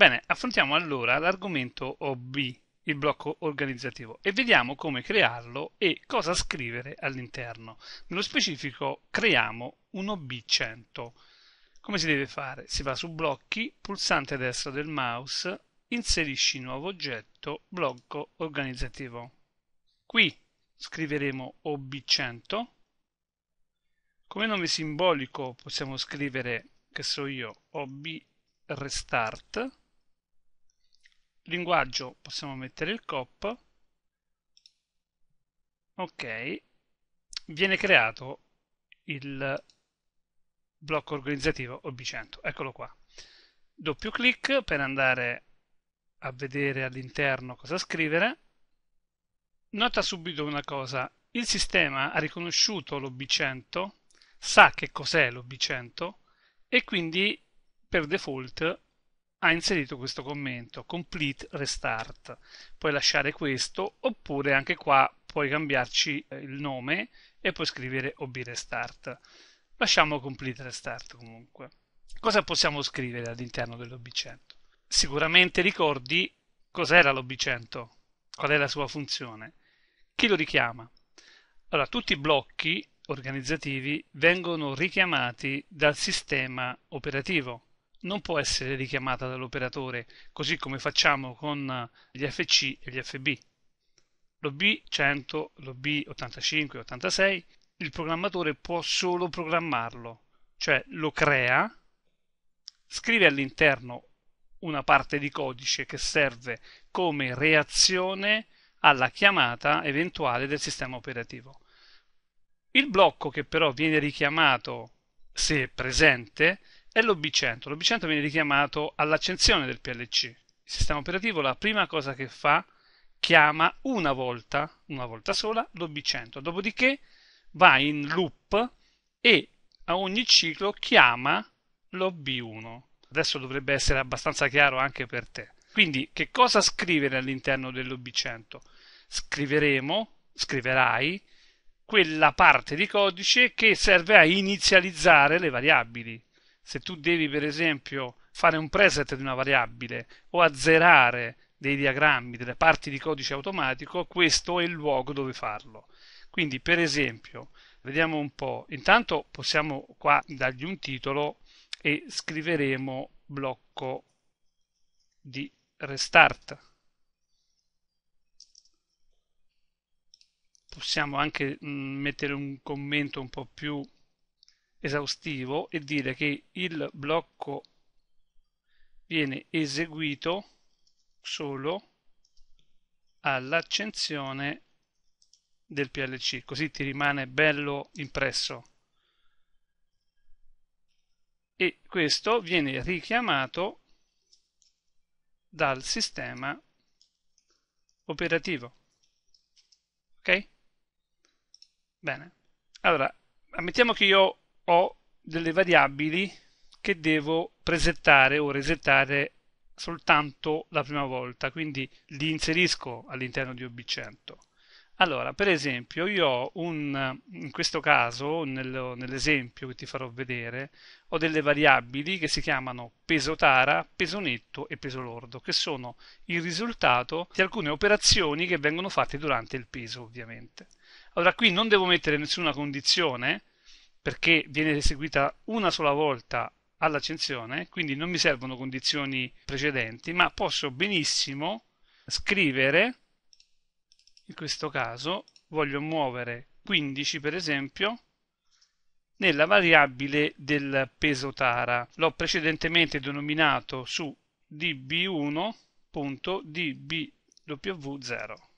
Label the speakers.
Speaker 1: Bene, affrontiamo allora l'argomento OB, il blocco organizzativo, e vediamo come crearlo e cosa scrivere all'interno. Nello specifico creiamo un OB100. Come si deve fare? Si va su blocchi, pulsante destro del mouse, inserisci nuovo oggetto, blocco organizzativo. Qui scriveremo OB100. Come nome simbolico possiamo scrivere, che so io, OB restart. Linguaggio possiamo mettere il cop. Ok. Viene creato il blocco organizzativo OB100. Eccolo qua. Doppio clic per andare a vedere all'interno cosa scrivere. Nota subito una cosa, il sistema ha riconosciuto l'OB100, sa che cos'è l'OB100 e quindi per default ha inserito questo commento complete restart. Puoi lasciare questo oppure anche qua puoi cambiarci eh, il nome e puoi scrivere ob restart. Lasciamo complete restart comunque. Cosa possiamo scrivere all'interno dell'ob100 sicuramente ricordi cos'era l'ob100 qual è la sua funzione. Chi lo richiama? Allora tutti i blocchi organizzativi vengono richiamati dal sistema operativo non può essere richiamata dall'operatore, così come facciamo con gli FC e gli FB. L'OB100, l'OB85 86, il programmatore può solo programmarlo, cioè lo crea, scrive all'interno una parte di codice che serve come reazione alla chiamata eventuale del sistema operativo. Il blocco che però viene richiamato se presente è l'OB100. L'OB100 viene richiamato all'accensione del PLC. Il sistema operativo la prima cosa che fa chiama una volta, una volta sola, l'OB100. Dopodiché va in loop e a ogni ciclo chiama l'OB1. Adesso dovrebbe essere abbastanza chiaro anche per te. Quindi che cosa scrivere all'interno dell'OB100? Scriveremo, scriverai quella parte di codice che serve a inizializzare le variabili se tu devi per esempio fare un preset di una variabile o azzerare dei diagrammi, delle parti di codice automatico, questo è il luogo dove farlo. Quindi per esempio, vediamo un po', intanto possiamo qua dargli un titolo e scriveremo blocco di restart. Possiamo anche mm, mettere un commento un po' più esaustivo e dire che il blocco viene eseguito solo all'accensione del PLC, così ti rimane bello impresso. E questo viene richiamato dal sistema operativo. Ok? Bene. Allora, ammettiamo che io ho delle variabili che devo presettare o resettare soltanto la prima volta, quindi li inserisco all'interno di OB100. Allora, per esempio, io ho un, in questo caso, nel, nell'esempio che ti farò vedere, ho delle variabili che si chiamano peso tara, peso netto e peso lordo, che sono il risultato di alcune operazioni che vengono fatte durante il peso, ovviamente. Allora, qui non devo mettere nessuna condizione, perché viene eseguita una sola volta all'accensione, quindi non mi servono condizioni precedenti, ma posso benissimo scrivere, in questo caso voglio muovere 15 per esempio, nella variabile del peso tara. L'ho precedentemente denominato su db1.dbw0.